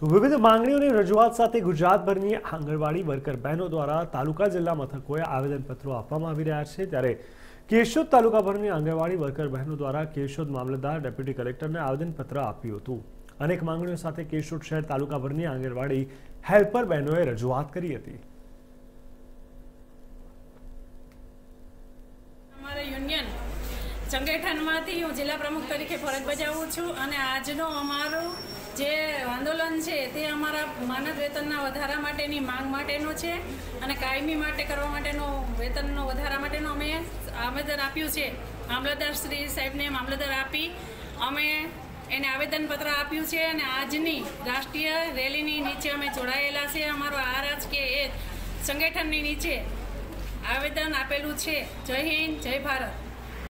તો વિવિધ માંગણીઓની રજૂઆત સાથે ગુજરાતભરની આંગણવાડી વર્કર બહેનો દ્વારા તાલુકા જિલ્લા મથકોએ આવેદનપત્રો આપવામાં આવી રહ્યા છે. ત્યારે કેશોદ તાલુકાભરની આંગણવાડી વર્કર બહેનો દ્વારા કેશોદ મામલતદાર ડેપ્યુટી કલેક્ટરને આવેદનપત્ર આપ્યું હતું. અનેક માંગણીઓ સાથે કેશોદ શહેર તાલુકાભરની આંગણવાડી હેલ્પર બહેનોએ રજૂઆત કરી હતી. સંગઠનમાંથી હું જિલ્લા પ્રમુખ તરીકે ફરજ બજાવું છું અને આજનો અમારું આંદોલન છે તે અમારા માનદ વેતનના વધારા માટેની માંગ માટેનું છે અને કાયમી માટે કરવા માટેનો વેતનનો વધારા માટેનું અમે આવેદન આપ્યું છે. મામલતદાર શ્રી સાહેબને મામલતદાર આપી અમે એને આવેદનપત્ર આપ્યું છે અને આજની રાષ્ટ્રીય રેલીની નીચે અમે જોડાયેલા છે. અમારો આ રાજકીય એ સંગઠનની નીચે આવેદન આપેલું છે. જય હિન્દ, જય ભારત.